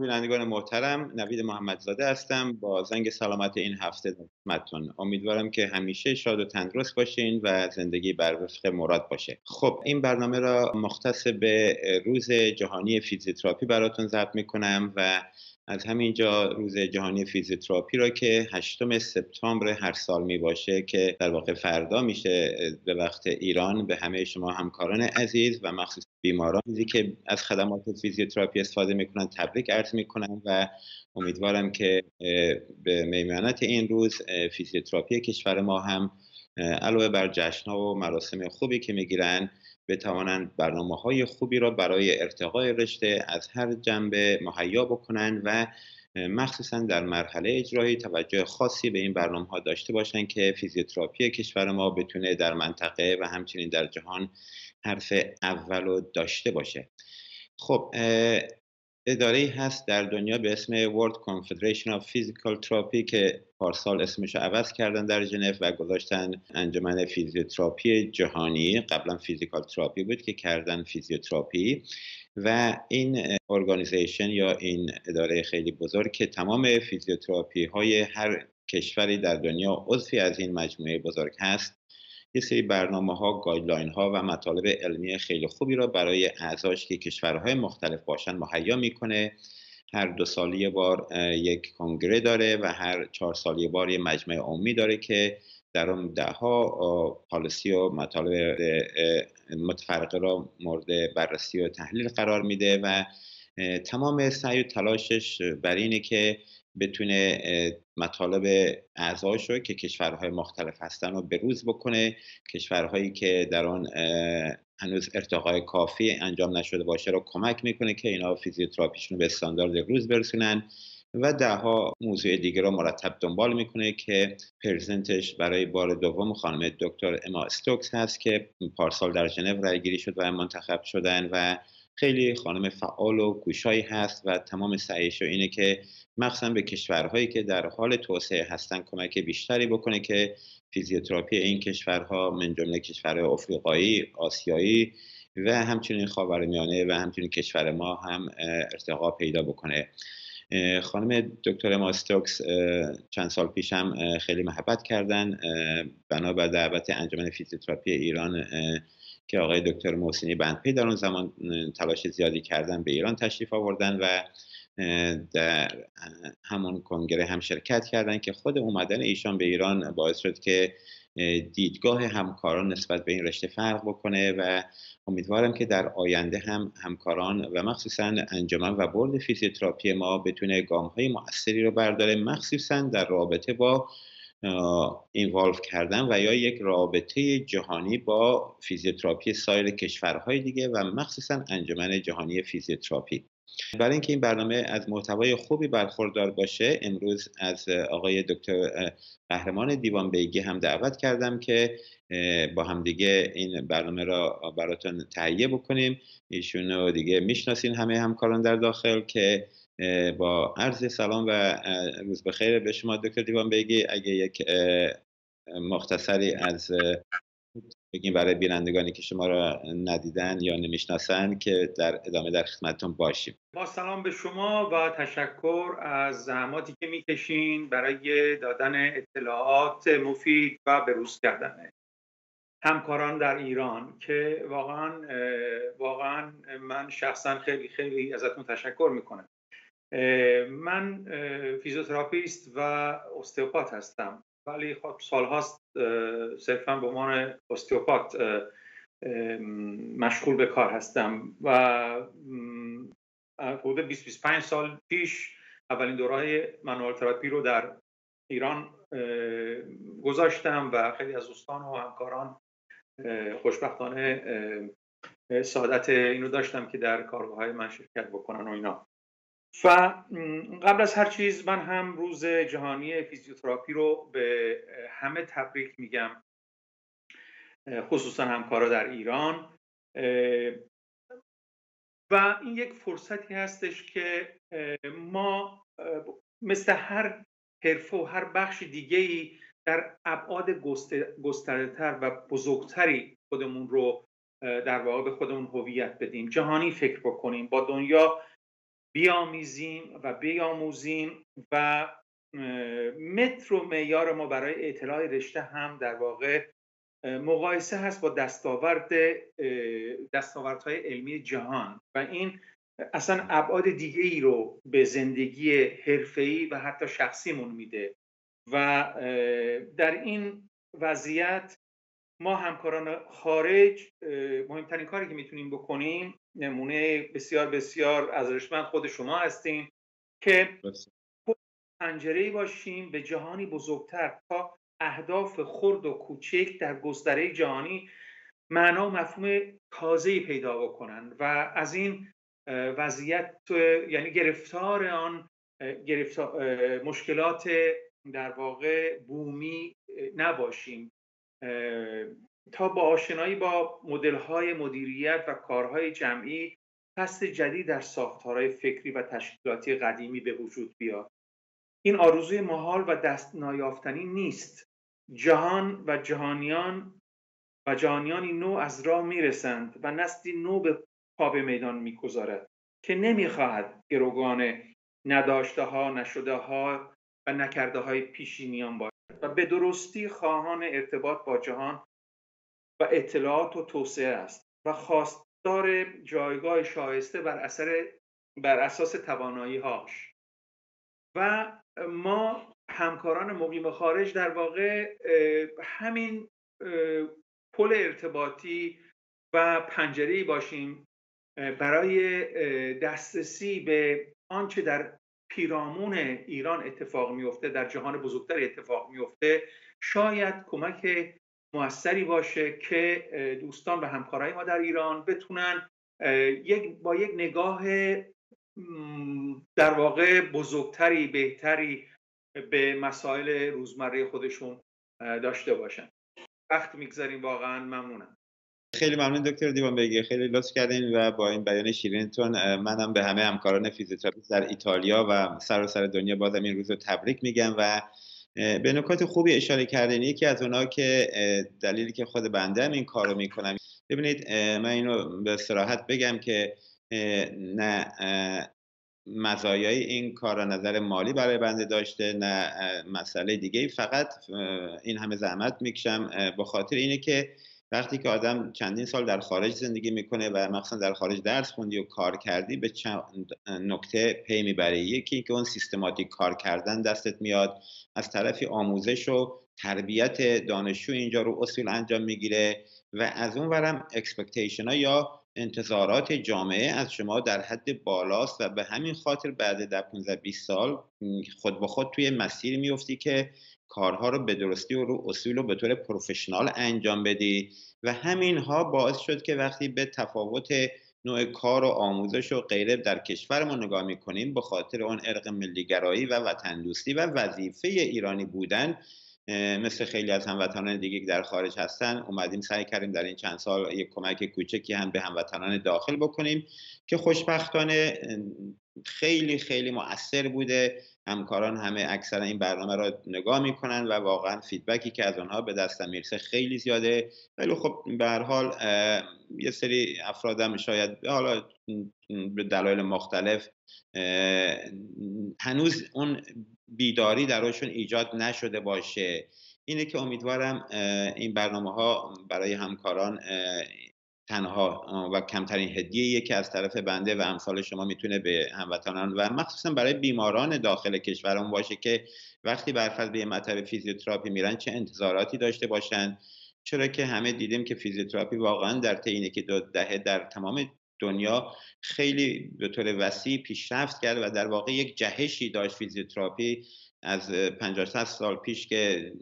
بینندگان محترم نوید محمدزاده هستم. با زنگ سلامت این هفته خدمتتون. امیدوارم که همیشه شاد و تندرست باشین و زندگی بر وفق مراد باشه. خب این برنامه را مختص به روز جهانی فیزیوتراپی براتون ضبط می‌کنم و از همینجا روز جهانی فیزیوتراپی را که 8 سپتامبر هر سال می باشه که در واقع فردا میشه به وقت ایران به همه شما همکاران عزیز و مخصوص بیمارانی که از خدمات فیزیوتراپی استفاده می‌کنن تبریک عرض می‌کنم و امیدوارم که به میمانت این روز فیزیوتراپی کشور ما هم علاوه بر جشنها و مراسم خوبی که می‌گیرن بتوانند برنامه های خوبی را برای ارتقای رشته از هر جنبه مهیا بکنند و مخصوصا در مرحله اجرایی توجه خاصی به این برنامه ها داشته باشند که فیزیوتراپی کشور ما بتونه در منطقه و همچنین در جهان حرف اول رو داشته باشه. خب اداره هست در دنیا به اسم World Confederation of Physical Therapy که پارسال اسمش رو عوض کردن در ژنو و گذاشتن انجمن فیزیوتراپی جهانی. قبلا physical therapy بود که کردن فیزیوتراپی. و این organization یا این اداره خیلی بزرگ که تمام فیزیوتراپی های هر کشوری در دنیا عضوی از این مجموعه بزرگ هست یه سری برنامه ها guideline ها و مطالب علمی خیلی خوبی را برای اعضاش که کشورهای مختلف باشن مهیا می‌کنه. هر دو سالی یه بار یک کنگره داره و هر چهار سالی یه بار یه مجمع عمومی داره که در اون ده ها پالیسی و مطالب متفرقه را مورد بررسی و تحلیل قرار میده و تمام سعی و تلاشش بر اینه که بتونه مطالب اعضاش رو که کشورهای مختلف هستن رو بروز بکنه. کشورهایی که در آن هنوز ارتقای کافی انجام نشده باشه رو کمک می‌کنه که اینا فیزیوتراپیشون به استاندارد روز برسونن و دهها موضوع دیگه رو مرتب دنبال می‌کنه که پرزنتش برای بار دوم خانم دکتر اما استوکس هست که پارسال در ژنو رای گیری شد و منتخب شدن و خیلی خانم فعال و گوشایی هست و تمام سعیش اینه که مخصوصا به کشورهایی که در حال توسعه هستن کمک بیشتری بکنه که فیزیوتراپی این کشورها من جمله کشورهای افریقایی، آسیایی و همچنین خاورمیانه و همچنین کشور ما هم ارتقا پیدا بکنه. خانم دکتر ماستوکس چند سال پیش هم خیلی محبت کردن بنابر دعوت انجمن فیزیوتراپی ایران که آقای دکتر محسنی بندپی در اون زمان تلاش زیادی کردن به ایران تشریف آوردن و در همون کنگره هم شرکت کردن که خود اومدن ایشان به ایران باعث شد که دیدگاه همکاران نسبت به این رشته فرق بکنه و امیدوارم که در آینده هم همکاران و مخصوصا انجمن و board فیزیوتراپی ما بتونه گام های مؤثری رو برداره مخصوصا در رابطه با involve کردن و یا یک رابطه جهانی با فیزیوتراپی سایر کشورهای دیگه و مخصوصا انجمن جهانی فیزیوتراپی. برای اینکه این برنامه از محتوای خوبی برخوردار باشه امروز از آقای دکتر قهرمان دیوان بیگی هم دعوت کردم که با هم دیگه این برنامه را براتون تهیه بکنیم. ایشون رو دیگه می‌شناسین همه همکاران در داخل که با عرض سلام و روز بخیر به شما دکتر دیوان بیگی. اگه یک مختصری از بگیم برای بینندگانی که شما را ندیدن یا نمی‌شناسن که در ادامه در خدمتتون باشیم. با سلام به شما و تشکر از زحماتی که می‌کشین برای دادن اطلاعات مفید و بروز کردن همکاران در ایران که واقعا واقعا من شخصا خیلی خیلی ازتون تشکر می‌کنم. من فیزیوتراپیست و استئوپات هستم. ولی خب سالهاست صرفا به عنوان استئوپات مشغول به کار هستم و حدود 20 25 سال پیش اولین دورهای manual therapy رو در ایران گذاشتم و خیلی از دوستان و همکاران خوشبختانه سعادت اینو داشتم که در کارگاه های من شرکت بکنن و اینا. و قبل از هر چیز من هم روز جهانی فیزیوتراپی رو به همه تبریک میگم خصوصا همکارا در ایران. و این یک فرصتی هستش که ما مثل هر حرفه و هر بخش دیگه ای در ابعاد گسترده و بزرگتری خودمون رو در واقع به خودمون هویت بدیم جهانی فکر بکنیم با دنیا بیامیزیم و بیاموزیم و متر و معیار ما برای اطلاع رشته هم در واقع مقایسه هست با دستاورد دستاوردهای علمی جهان و این اصلا ابعاد دیگه ای رو به زندگی حرفه‌ای و حتی شخصیمون میده و در این وضعیت ما همکاران خارج مهمترین کاری که می‌تونیم بکنیم نمونه بسیار بسیار ارزشمند خود شما هستیم که پنجره باشیم به جهانی بزرگتر تا اهداف خرد و کوچک در گستره جهانی معنا و مفهوم تازه‌ای پیدا بکنن و از این وضعیت یعنی گرفتار آن گرفتار مشکلات در واقع بومی نباشیم. تا با آشنایی با های مدیریت و کارهای جمعی فصل جدید در ساختارهای فکری و تشکیلاتی قدیمی به وجود بیاد. این آرزوی محال و دست نایافتنی نیست. جهان و جهانیان و جهانیانی نو از راه می‌رسند و نسلی نو به پا میدان می‌گذارد که نمی‌خواهد گروگان نداشته ها نشده ها و نکرده های پیشینیان باشد و به درستی خواهان ارتباط با جهان و اطلاعات و توسعه است و خواستار جایگاه شایسته بر اثر بر اساس توانایی هاش و ما همکاران مقیم خارج در واقع همین پل ارتباطی و پنجره باشیم برای دسترسی به آنچه در پیرامون ایران اتفاق میفته در جهان بزرگتر اتفاق میفته شاید کمک موثری باشه که دوستان و همکارای ما در ایران بتونن یک با یک نگاه در واقع بزرگتری بهتری به مسائل روزمره خودشون داشته باشن. وقت می‌گذاریم واقعا ممنونم. خیلی ممنون دکتر دیوان‌بیگی خیلی لطف کردین و با این بیان شیرینتون منم به همه همکاران فیزیوتراپیست در ایتالیا و سر و سر دنیا بازم این روز رو تبریک میگم و به نکات خوبی اشاره کردین. یکی از اونها که دلیلی که خود بنده هم این کار رو می‌کنم. ببینید من اینو به صراحت بگم که نه مزایای این کار نظر مالی برای بنده داشته نه مسئله دیگه فقط این همه زحمت می‌کشم به خاطر اینه که وقتی که آدم چندین سال در خارج زندگی می‌کنه و مخصوصا در خارج درس خوندی و کار کردی به چند نکته پی می‌بره یکی که اون سیستماتیک کار کردن دستت میاد از طرفی آموزش و تربیت دانشجو اینجا رو اصول انجام می‌گیره و از اون ورم expectation ها یا انتظارات جامعه از شما در حد بالاست و به همین خاطر بعد در 15 20 سال خود به خود توی مسیری میفتی که کارها رو به درستی و رو اصول و به طور professional انجام بدی و همین ها باعث شد که وقتی به تفاوت نوع کار و آموزش و غیره در کشورمون نگاه می‌کنیم به خاطر اون عرق ملیگرایی و وطن دوستی و وظیفه ایرانی بودن مثل خیلی از هموطنان دیگه که در خارج هستن اومدیم سعی کردیم در این چند سال یک کمک کوچکی هم به هموطنان داخل بکنیم که خوشبختانه خیلی خیلی مؤثر بوده همکاران همه اکثر این برنامه را نگاه می‌کنن و واقعا فیدبکی که از آنها به دستم می‌رسه خیلی زیاده. ولی خب به هر حال یه سری افرادم شاید حالا به دلایل مختلف هنوز اون بیداری درشون ایجاد نشده باشه. اینه که امیدوارم این برنامه ها برای همکاران تنها و کمترین هدیه که از طرف بنده و امثال شما می‌تونه به هموطنان و مخصوصا برای بیماران داخل کشورمون باشه که وقتی برفرض به مطب فیزیوتراپی میرن چه انتظاراتی داشته باشن؟ چرا که همه دیدیم که فیزیوتراپی واقعا در طی که دو دهه در تمام دنیا خیلی به طور وسیع پیشرفت کرد و در واقع یک جهشی داشت فیزیوتراپی از 50 سال پیش که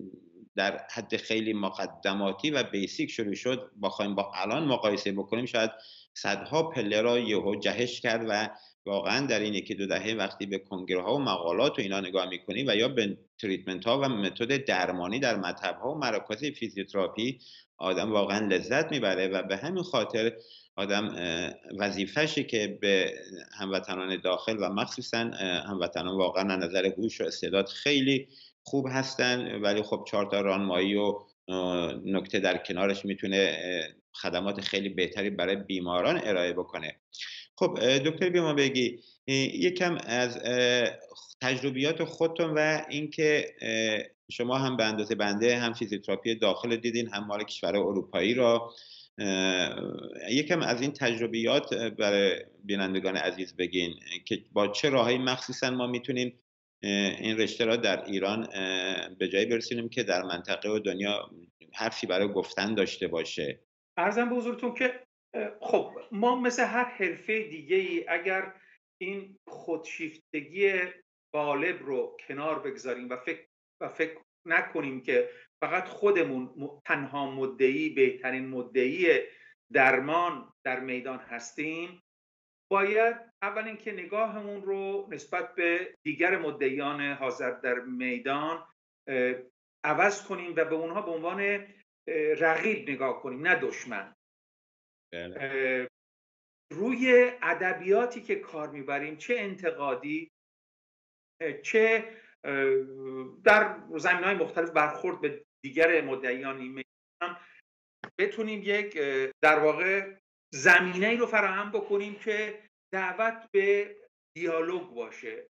در حد خیلی مقدماتی و basic شروع شد. بخوایم با الان مقایسه بکنیم شاید صدها پله را یهو جهش کرد و واقعا در این یکی دو دهه وقتی به کنگره ها و مقالات و اینا نگاه می‌کنیم و یا به treatment ها و متد درمانی در مطب ها و مراکز فیزیوتراپی آدم واقعا لذت می‌بره و به همین خاطر آدم وظیفشه که به هموطنان داخل و مخصوصا هموطنان واقعا از نظر هوش و استعداد خیلی خوب هستن ولی خب چهار تا رانمایی و نکته در کنارش می‌تونه خدمات خیلی بهتری برای بیماران ارائه بکنه. خب دکتر بیا ما بگی یکم از تجربیات خودتون و اینکه شما هم به اندازه بنده هم فیزیوتراپی داخل دیدین هم مال کشور اروپایی را یکم از این تجربیات برای بینندگان عزیز بگین که با چه راهی مخصوصا ما می‌تونیم این رشته را در ایران به جایی برسونیم که در منطقه و دنیا حرفی برای گفتن داشته باشه. ارزم به حضورتون که خب ما مثل هر حرفه دیگه ای اگر این خودشیفتگی غالب رو کنار بگذاریم و فکر, و فکر نکنیم که فقط خودمون تنها مدعی بهترین مدعی درمان در میدان هستیم باید اول اینکه نگاهمون رو نسبت به دیگر مدعیان حاضر در میدان عوض کنیم و به اونها به عنوان رقیب نگاه کنیم نه دشمن بله. روی ادبیاتی که کار می‌بریم چه انتقادی چه در زمین های مختلف برخورد به دیگر مدعیان هم بتونیم یک در واقع زمینه ای رو فراهم بکنیم که دعوت به دیالوگ باشه.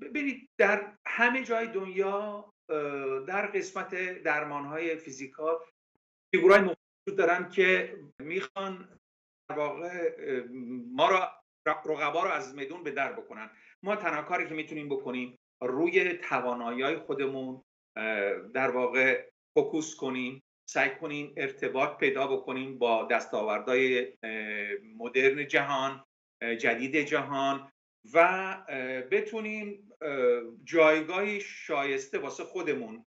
ببینید در همه جای دنیا در قسمت درمان های فیزیکال فیگورای مختلف دارن که می‌خوان در واقع ما را رقبا رو از میدون به در بکنن. ما تنها کاری که می‌تونیم بکنیم روی توانایی خودمون در واقع فکوس کنیم. سعی کنیم ارتباط پیدا بکنیم با دستاوردهای مدرن جهان جدید جهان و بتونیم جایگاهی شایسته واسه خودمون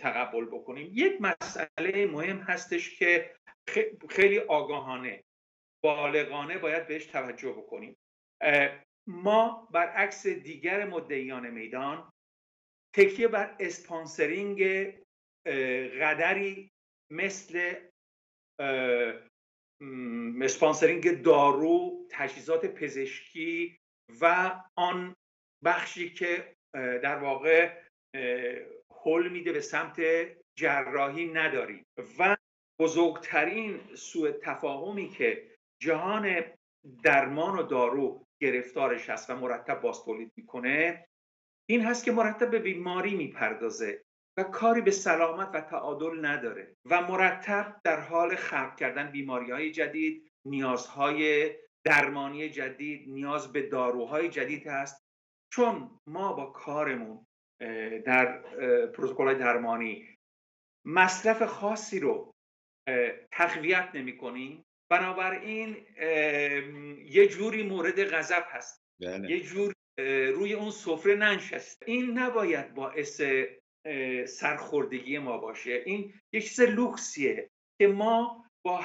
تقبل بکنیم یک مسئله مهم هستش که خیلی آگاهانه بالغانه باید بهش توجه بکنیم. ما برعکس دیگر مدعیان میدان تکیه بر sponsoring قدری مثل sponsoring دارو تجهیزات پزشکی و آن بخشی که در واقع حل میده به سمت جراحی نداریم و بزرگترین سوء تفاهمی که جهان درمان و دارو گرفتارش هست و مرتب باز تولید می‌کنه این هست که مرتب به بیماری می‌پردازه. و کاری به سلامت و تعادل نداره و مرتب در حال خلق کردن بیماری های جدید نیازهای درمانی جدید نیاز به داروهای جدید هست. چون ما با کارمون در پروتکل درمانی مصرف خاصی رو تقویت نمی کنیم بنابراین یه جوری مورد غضب هست. بله. یه جور روی اون سفره ننشست. این نباید باعث سرخوردگی ما باشه. این یه چیز لوکسیه که ما با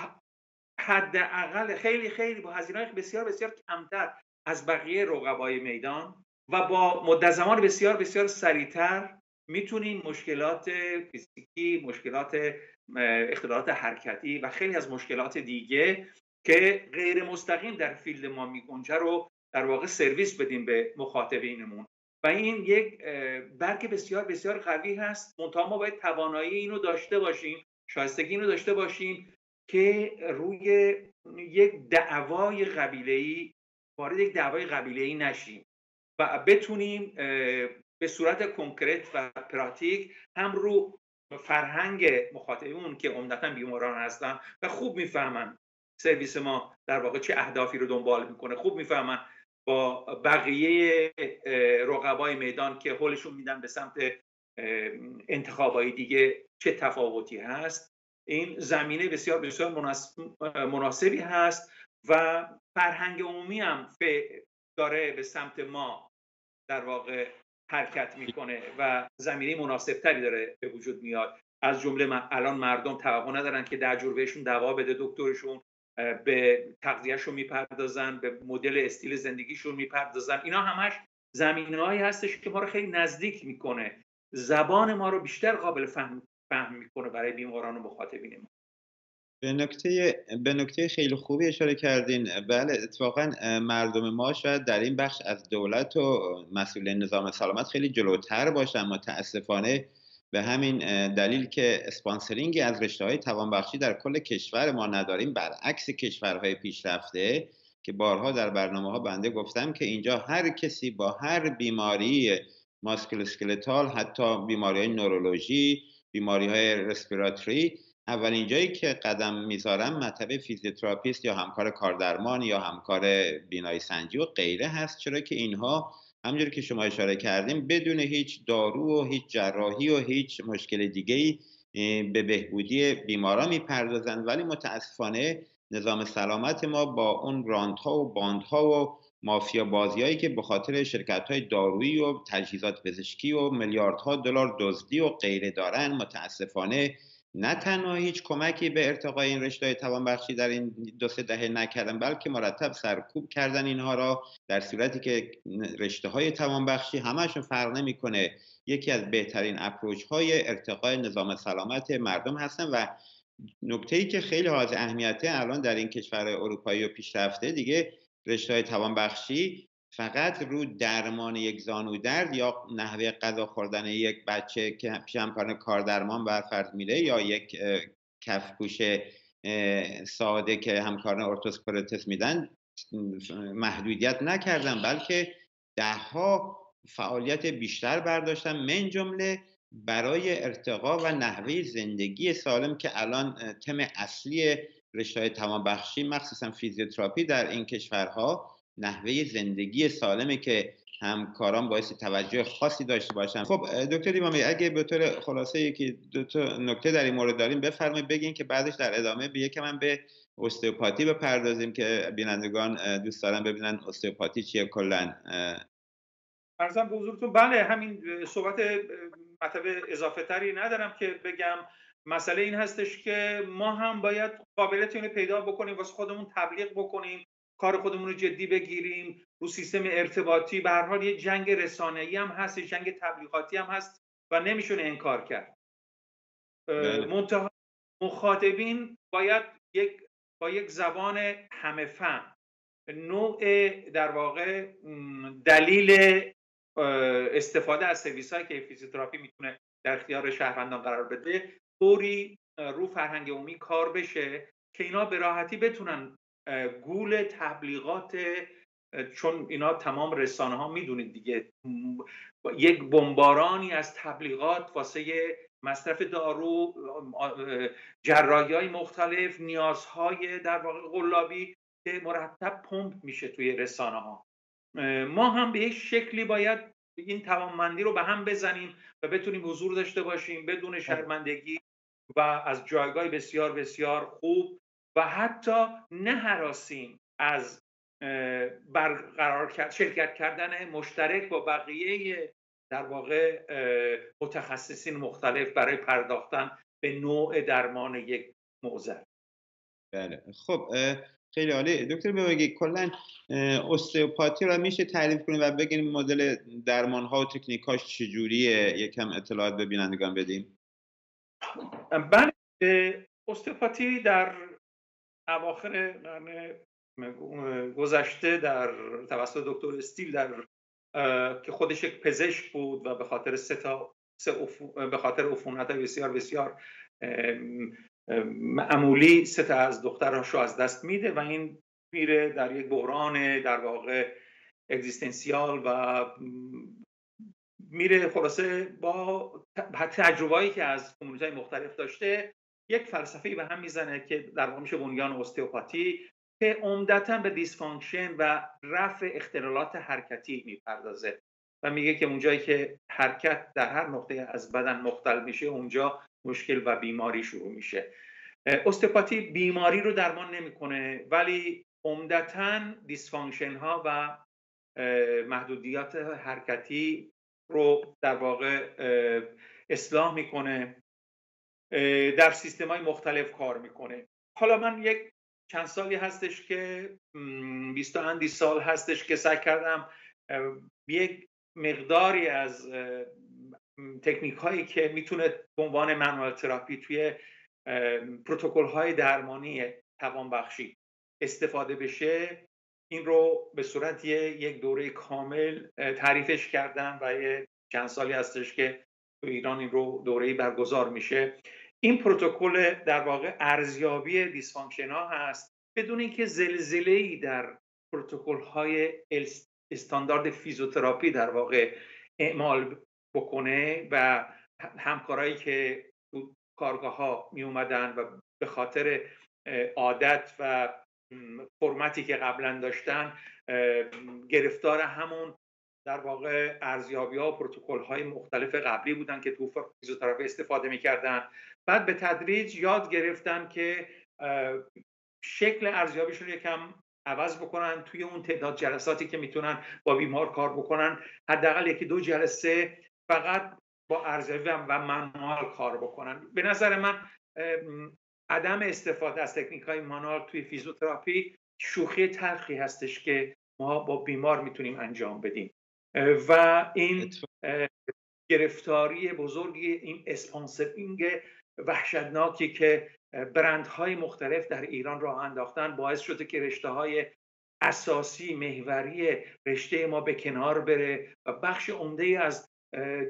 حداقل خیلی خیلی با هزینه بسیار بسیار کمتر از بقیه رقبای میدان و با مدت زمان بسیار بسیار سریعتر می‌تونیم مشکلات فیزیکی مشکلات اختلالات حرکتی و خیلی از مشکلات دیگه که غیر مستقیم در فیلد ما میگنجه رو در واقع سرویس بدیم به مخاطبینمون. و این یک برگ بسیار بسیار قوی هست. منتها ما باید توانایی اینو داشته باشیم شایستگی اینو داشته باشیم که روی یک دعوای قبیله‌ای وارد یک دعوای قبیله‌ای نشیم و بتونیم به صورت کنکرت و پراتیک هم رو فرهنگ مخاطبون که عمدتا بیماران هستن و خوب می‌فهمن سرویس ما در واقع چه اهدافی رو دنبال می‌کنه خوب می‌فهمن با بقیه رقبای میدان که حلشون میدن به سمت انتخابای دیگه چه تفاوتی هست. این زمینه بسیار بسیار مناسبی هست و فرهنگ عمومی هم داره به سمت ما در واقع حرکت می‌کنه و زمینه مناسبتری داره به وجود میاد. از جمله الان مردم توقع ندارن که در بهشون دوا بده دکترشون. به تغذیهشون می‌پردازن به مدل استیل زندگیشون می‌پردازن. اینا همش زمینه هایی هستش که ما رو خیلی نزدیک می‌کنه. زبان ما رو بیشتر قابل فهم, فهم می‌کنه برای بیماران و مخاطبین ما. به نکته به نکته خیلی خوبی اشاره کردین. بله اتفاقا مردم ما شاید در این بخش از دولت و مسئول نظام سلامت خیلی جلوتر باشن. متاسفانه به همین دلیل که اسپانسرینگ از رشته های توانبخشی در کل کشور ما نداریم برعکس کشورهای پیشرفته که بارها در برنامه ها بنده گفتم که اینجا هر کسی با هر بیماری musculoskeletal حتی بیماری های نورولوژی بیماری های respiratory اولین جایی که قدم می‌ذاره مطب فیزیوتراپیست یا همکار کاردرمان یا همکار بینایی سنجی و غیره هست چرا که اینها همجوری که شما اشاره کردیم بدون هیچ دارو و هیچ جراحی و هیچ مشکل دیگه به بهبودی بیمارا می‌پردازند. ولی متاسفانه نظام سلامت ما با اون راندها و باندها و مافیا بازیایی که به خاطر شرکت های دارویی و تجهیزات پزشکی و میلیاردها دلار دزدی و غیره دارن متاسفانه نه تنها هیچ کمکی به ارتقای این رشته توانبخشی در این دو سه دهه نکردن بلکه مرتب سرکوب کردن اینها را در صورتی که رشته های توانبخشی همشون فرق نمی‌کنه. یکی از بهترین اپروچ های ارتقای نظام سلامت مردم هستن و نکته ای که خیلی حاضر اهمیته الان در این کشور اروپایی و پیشرفته دیگه رشته های توانبخشی فقط رو درمان یک زانو درد یا نحوه غذا خوردن یک بچه که پیش همکاران کاردرمان بر فرض میره یا یک کفپوش ساده که همکاران ارتوسپورتس میدن محدودیت نکردن بلکه دهها فعالیت بیشتر برداشتن من جمله برای ارتقا و نحوه زندگی سالم که الان تم اصلی رشته های توانبخشی مخصوصا فیزیوتراپی در این کشورها نحوه زندگی سالمه که همکاران باعث توجه خاصی داشته باشن. خب دکتر دیمامی اگه به طور خلاصه یکی دو تا نکته در این مورد داریم بفرمایید بگین که بعدش در ادامه به یکم من به استئوپاتی بپردازیم که بینندگان دوست دارن ببینن استئوپاتی چیه کلا. ارزم به حضورتون بله همین صحبت مطلب اضافه تری ندارم که بگم. مسئله این هستش که ما هم باید قابلیت اینو پیدا بکنیم واسه خودمون تبلیغ بکنیم. کار خودمون رو جدی بگیریم. رو سیستم ارتباطی به هر حال یه جنگ رسانه‌ای هم هست جنگ تبلیغاتی هم هست و نمیشونه انکار کرد. بله. منتها مخاطبین باید یک با یک زبان همه فهم نوع در واقع دلیل استفاده از سرویس های که فیزیوتراپی می‌تونه در اختیار شهروندان قرار بده. طوری رو فرهنگ عمومی کار بشه که اینا به راحتی بتونن گول تبلیغات چون اینا تمام رسانه ها می‌دونید دیگه. یک بمبارانی از تبلیغات واسه مصرف دارو جراحی های مختلف نیازهای در واقع قلابی که مرتب پمپ میشه توی رسانه ها ما هم به یک شکلی باید این توانمندی رو به هم بزنیم و بتونیم حضور داشته باشیم بدون شرمندگی و از جایگاه بسیار بسیار خوب و حتی نه حراسیم از برقرار کرد شرکت کردن مشترک با بقیه در واقع متخصصین مختلف برای پرداختن به نوع درمان یک موزه بله. خب خیلی عالی. دکتر بگید کلا استئوپاتی رو میشه تعریف کنیم و بگیم مدل درمان ها و تکنیکاش چجوریه؟ یکم اطلاعات به بینندگان بدیم بله استئوپاتی در اواخر قرن گذشته در توسط دکتر استیل در که خودش یک پزشک بود و به خاطر سه تا به خاطر عفونت بسیار بسیار معمولی سه تا از دختراش رو از دست میده و این میره در یک بحران در واقع existential و میره خلاصه با تجربه‌ای که از community مختلف داشته یک فلسفه به هم می‌زنه که در واقع میشه بنیان استئوپاتی که عمدتا به dysfunction و رفع اختلالات حرکتی می‌پردازه. و میگه که اونجایی که حرکت در هر نقطه از بدن مختل میشه اونجا مشکل و بیماری شروع میشه. استئوپاتی بیماری رو درمان نمی‌کنه ولی عمدتا dysfunction ها و محدودیت حرکتی رو در واقع اصلاح می‌کنه. در سیستم های مختلف کار می‌کنه. حالا من یک چند سالی هستش که بیست اندی سال هستش که سعی کردم یک مقداری از تکنیک هایی که می‌تونه به عنوان manual therapy توی پروتکل های درمانی توانبخشی استفاده بشه این رو به صورت یک دوره کامل تعریفش کردم و یه چند سالی هستش که تو ایران این رو دوره برگزار میشه. این پروتکل در واقع ارزیابی dysfunction ها هست. بدون اینکه زلزله ای در پروتکل های استاندارد فیزیوتراپی در واقع اعمال بکنه و همکارایی که کارگاه ها می اومدن و به خاطر عادت و فرمتی که قبلا داشتن گرفتار همون در واقع ارزیابی ها و پروتکل های مختلف قبلی بودن که تو فیزیوتراپی استفاده می‌کردن. بعد به تدریج یاد گرفتن که شکل ارزیابیشون یکم عوض بکنن توی اون تعداد جلساتی که می‌تونن با بیمار کار بکنن. حداقل یکی دو جلسه فقط با ارزیابی و manual کار بکنن. به نظر من عدم استفاده از تکنیک های manual توی فیزیوتراپی شوخی تلخی هستش که ما با بیمار می‌تونیم انجام بدیم. و این گرفتاری بزرگی این sponsoring وحشتناکی که برندهای مختلف در ایران راه انداختن باعث شده که رشته های اساسی محوری رشته ما به کنار بره و بخش عمده از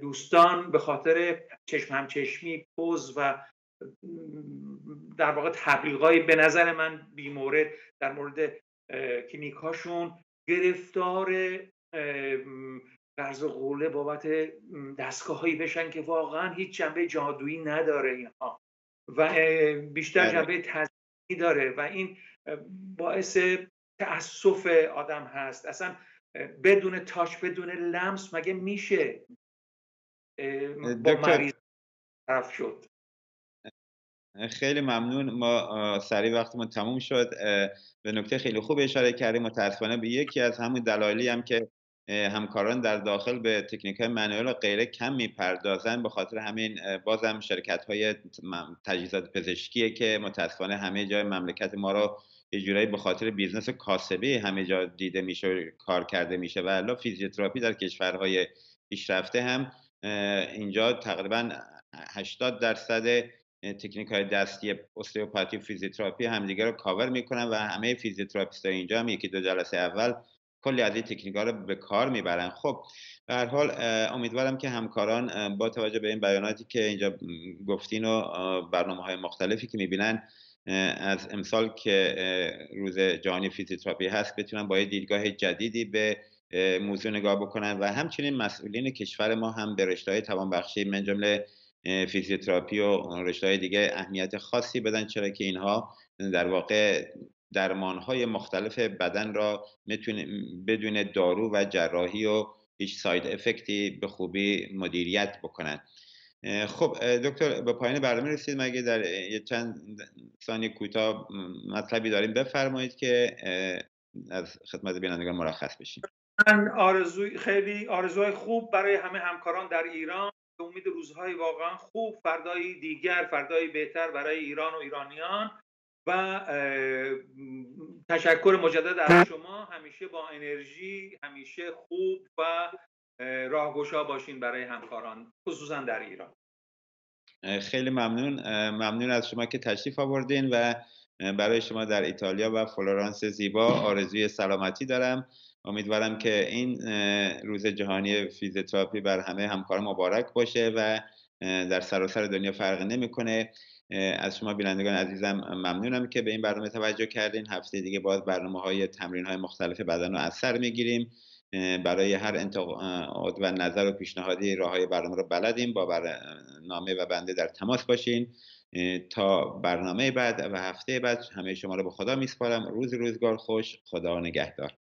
دوستان به خاطر چشم همچشمی پوز و در واقع تبلیغای به نظر من بیمورد در مورد کلینیکاشون گرفتار قرض قوله بابت دستگاه هایی بشن که واقعا هیچ جنبه جادویی نداره اینها. و بیشتر بله. جنبه تزیینی داره و این باعث تأسف آدم هست. اصلا بدون تاش بدون لمس مگه میشه با مریض طرف شد؟ خیلی ممنون. ما سریع وقتمون تموم شد. به نکته خیلی خوب اشاره کردیم. متاسفانه به یکی از همون دلایلی هم که همکاران در داخل به تکنیک های manual و غیره کم می‌پردازن به خاطر همین بازم شرکت های تجهیزات پزشکیه که متاسفانه همه جای مملکت ما رو یه جورایی به خاطر business کاسبی همه جا دیده میشه کار کرده میشه و الا فیزیوتراپی در کشورهای پیشرفته هم اینجا تقریبا 80 درصد تکنیک های دستی استئوپاتی فیزیوتراپی همدیگه رو کاور می‌کنن و همه فیزیوتراپیست اینجا هم یکی دو جلسه اول کلی از این تکنیک ها رو به کار می‌برن. خب به هر حال امیدوارم که همکاران با توجه به این بیاناتی که اینجا گفتین و برنامه های مختلفی که می‌بینن از امسال که روز جهانی فیزیوتراپی هست بتونن با یه دیدگاه جدیدی به موضوع نگاه بکنن و همچنین مسئولین کشور ما هم به رشته های توانبخشی من جمله فیزیوتراپی و رشته های دیگه اهمیت خاصی بدن چرا که اینها در واقع درمان های مختلف بدن را می‌تونه بدون دارو و جراحی و هیچ ساید افکتی به خوبی مدیریت بکنن. خب دکتر به پایین برنامه رسید مگه در یه چند ثانیه کوتاه مطلبی داریم بفرمایید که از خدمت بینندگان مرخص بشیم. من آرزوی خیلی آرزوهای خوب برای همه همکاران در ایران. به امید روزهای واقعا خوب فردایی دیگر فردایی بهتر برای ایران و ایرانیان و تشکر مجدد از شما. همیشه با انرژی همیشه خوب و راهگشا باشین برای همکاران خصوصا در ایران. خیلی ممنون. ممنون از شما که تشریف آوردین و برای شما در ایتالیا و فلورانس زیبا آرزوی سلامتی دارم. امیدوارم که این روز جهانی فیزیوتراپی بر همه همکار مبارک باشه و در سراسر دنیا فرق نمی‌کنه. از شما بینندگان عزیزم ممنونم که به این برنامه توجه کردین. هفته دیگه باز برنامه های تمرین های مختلف بدن رو از سر می‌گیریم. برای هر انتقاد و نظر و پیشنهادی راه های برنامه رو بلدیم با برنامه و بنده در تماس باشین. تا برنامه بعد و هفته بعد همه شما رو به خدا میسپارم. روز روزگار خوش. خدا نگهدار.